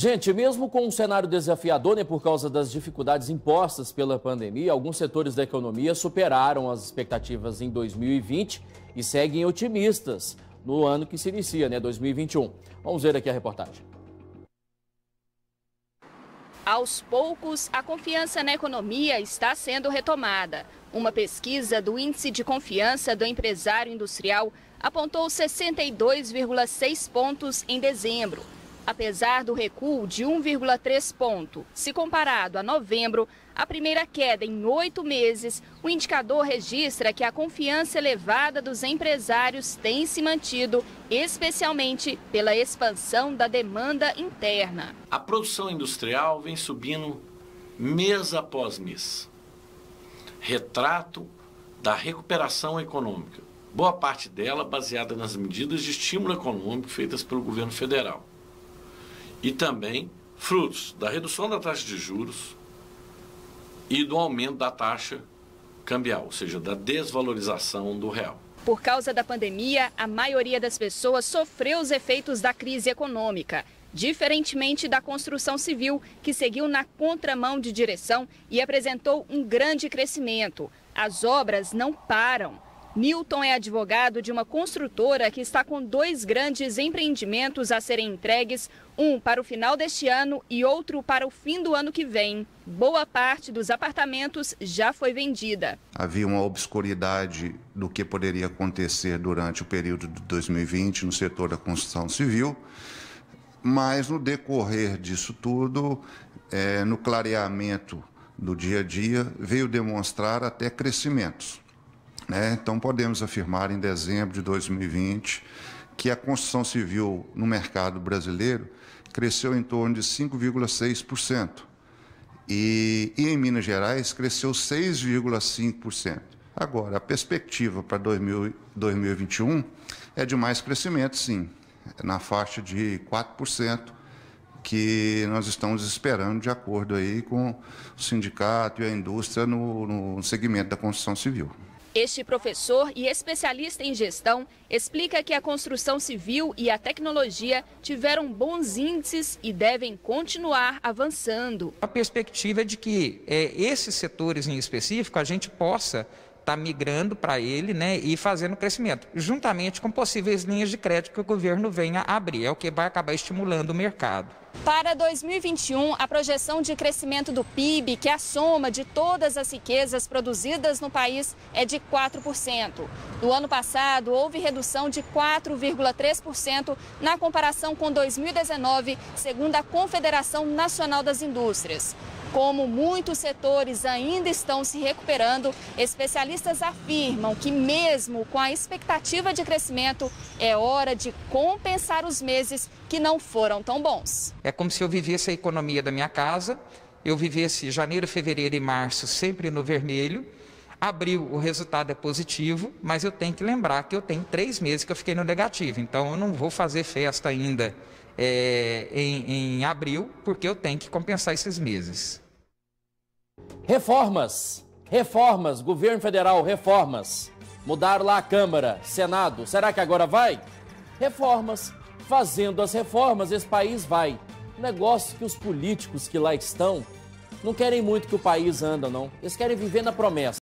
Gente, mesmo com um cenário desafiador, né, por causa das dificuldades impostas pela pandemia, alguns setores da economia superaram as expectativas em 2020 e seguem otimistas no ano que se inicia, né, 2021. Vamos ver aqui a reportagem. Aos poucos, a confiança na economia está sendo retomada. Uma pesquisa do Índice de Confiança do Empresário Industrial apontou 62,6 pontos em dezembro apesar do recuo de 1,3 ponto. Se comparado a novembro, a primeira queda em oito meses, o indicador registra que a confiança elevada dos empresários tem se mantido, especialmente pela expansão da demanda interna. A produção industrial vem subindo mês após mês. Retrato da recuperação econômica. Boa parte dela baseada nas medidas de estímulo econômico feitas pelo governo federal e também frutos da redução da taxa de juros e do aumento da taxa cambial, ou seja, da desvalorização do real. Por causa da pandemia, a maioria das pessoas sofreu os efeitos da crise econômica, diferentemente da construção civil, que seguiu na contramão de direção e apresentou um grande crescimento. As obras não param. Milton é advogado de uma construtora que está com dois grandes empreendimentos a serem entregues, um para o final deste ano e outro para o fim do ano que vem. Boa parte dos apartamentos já foi vendida. Havia uma obscuridade do que poderia acontecer durante o período de 2020 no setor da construção civil, mas no decorrer disso tudo, é, no clareamento do dia a dia, veio demonstrar até crescimentos. Né? Então, podemos afirmar em dezembro de 2020 que a construção civil no mercado brasileiro cresceu em torno de 5,6%. E, e em Minas Gerais cresceu 6,5%. Agora, a perspectiva para 2021 é de mais crescimento, sim, na faixa de 4%, que nós estamos esperando de acordo aí com o sindicato e a indústria no, no segmento da construção civil. Este professor e especialista em gestão explica que a construção civil e a tecnologia tiveram bons índices e devem continuar avançando. A perspectiva é de que é, esses setores em específico a gente possa estar tá migrando para ele né, e fazendo crescimento, juntamente com possíveis linhas de crédito que o governo venha abrir, é o que vai acabar estimulando o mercado. Para 2021, a projeção de crescimento do PIB, que é a soma de todas as riquezas produzidas no país, é de 4%. No ano passado, houve redução de 4,3% na comparação com 2019, segundo a Confederação Nacional das Indústrias. Como muitos setores ainda estão se recuperando, especialistas afirmam que, mesmo com a expectativa de crescimento, é hora de compensar os meses que não foram tão bons. É como se eu vivesse a economia da minha casa, eu vivesse janeiro, fevereiro e março sempre no vermelho. Abril, o resultado é positivo, mas eu tenho que lembrar que eu tenho três meses que eu fiquei no negativo. Então, eu não vou fazer festa ainda é, em, em abril, porque eu tenho que compensar esses meses. Reformas, reformas, governo federal, reformas. Mudaram lá a Câmara, Senado, será que agora vai? Reformas, fazendo as reformas, esse país vai. Negócio que os políticos que lá estão não querem muito que o país anda, não. Eles querem viver na promessa.